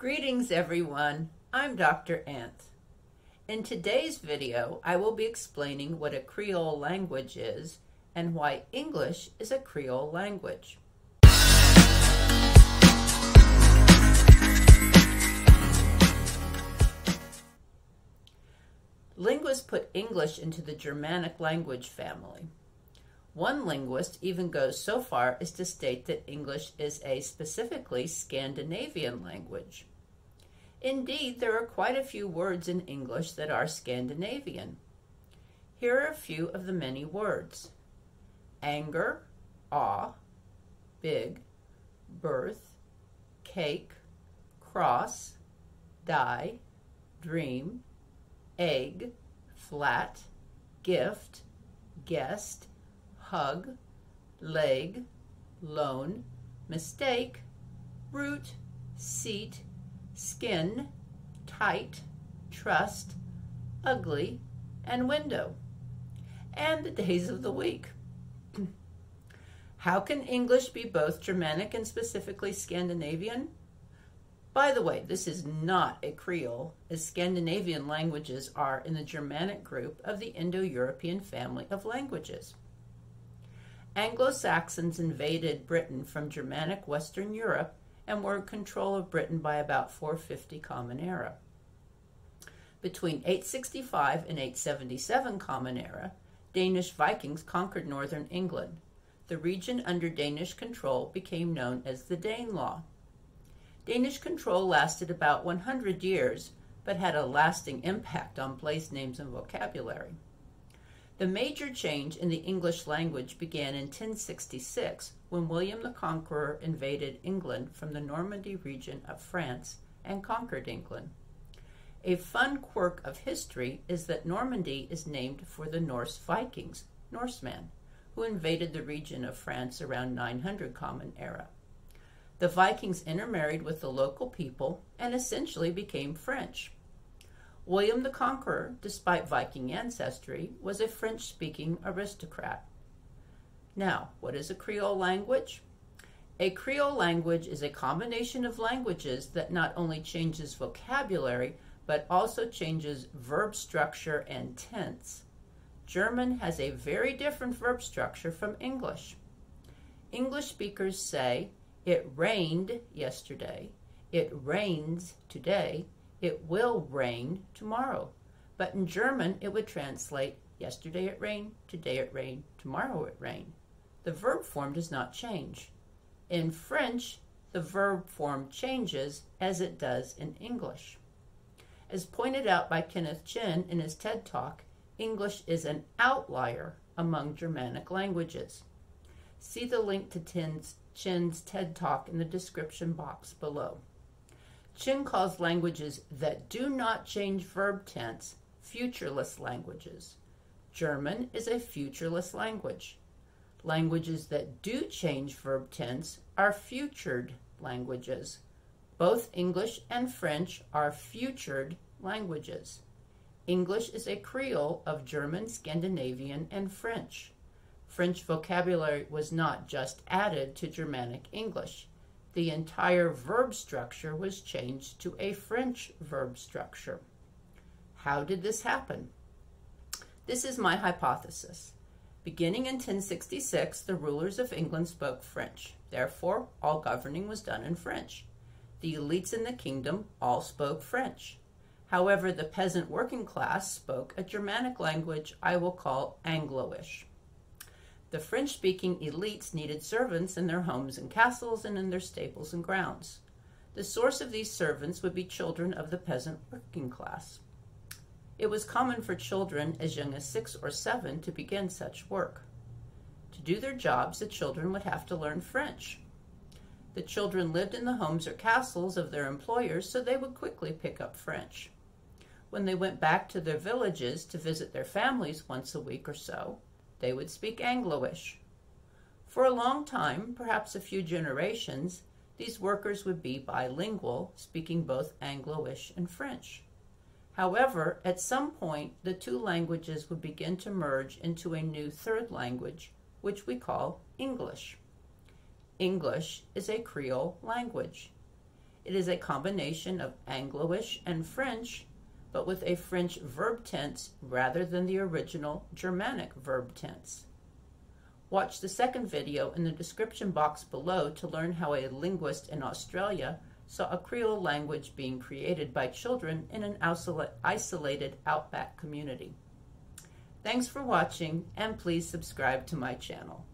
Greetings everyone, I'm Dr. Anth. In today's video, I will be explaining what a Creole language is and why English is a Creole language. Linguists put English into the Germanic language family. One linguist even goes so far as to state that English is a specifically Scandinavian language. Indeed, there are quite a few words in English that are Scandinavian. Here are a few of the many words anger, awe, big, birth, cake, cross, die, dream, egg, flat, gift, guest, hug, leg, loan, mistake, root, seat, skin, tight, trust, ugly, and window, and the days of the week. How can English be both Germanic and specifically Scandinavian? By the way, this is not a Creole, as Scandinavian languages are in the Germanic group of the Indo European family of languages. Anglo Saxons invaded Britain from Germanic Western Europe and were in control of Britain by about 450 Common Era. Between 865 and 877 Common Era, Danish Vikings conquered northern England. The region under Danish control became known as the Danelaw. Danish control lasted about 100 years, but had a lasting impact on place names and vocabulary. The major change in the English language began in 1066 when William the Conqueror invaded England from the Normandy region of France and conquered England. A fun quirk of history is that Normandy is named for the Norse Vikings, Norsemen, who invaded the region of France around 900 Common Era. The Vikings intermarried with the local people and essentially became French. William the Conqueror, despite Viking ancestry, was a French speaking aristocrat. Now, what is a Creole language? A Creole language is a combination of languages that not only changes vocabulary, but also changes verb structure and tense. German has a very different verb structure from English. English speakers say, it rained yesterday, it rains today, it will rain tomorrow. But in German, it would translate yesterday it rained, today it rained, tomorrow it rained. The verb form does not change. In French, the verb form changes as it does in English. As pointed out by Kenneth Chen in his TED Talk, English is an outlier among Germanic languages. See the link to Chen's, TED Talk in the description box below. Chen calls languages that do not change verb tense futureless languages. German is a futureless language. Languages that do change verb tense are futured languages. Both English and French are futured languages. English is a creole of German, Scandinavian, and French. French vocabulary was not just added to Germanic English the entire verb structure was changed to a French verb structure. How did this happen? This is my hypothesis. Beginning in 1066, the rulers of England spoke French. Therefore, all governing was done in French. The elites in the kingdom all spoke French. However, the peasant working class spoke a Germanic language I will call Angloish. The French speaking elites needed servants in their homes and castles and in their stables and grounds. The source of these servants would be children of the peasant working class. It was common for children as young as six or seven to begin such work. To do their jobs, the children would have to learn French. The children lived in the homes or castles of their employers, so they would quickly pick up French. When they went back to their villages to visit their families once a week or so, they would speak Angloish. For a long time, perhaps a few generations, these workers would be bilingual, speaking both Angloish and French. However, at some point, the two languages would begin to merge into a new third language, which we call English. English is a Creole language. It is a combination of Angloish and French, but with a French verb tense rather than the original Germanic verb tense. Watch the second video in the description box below to learn how a linguist in Australia saw a Creole language being created by children in an isolated outback community. Thanks for watching and please subscribe to my channel.